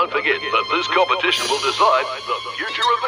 Don't forget that this competition will decide the future of.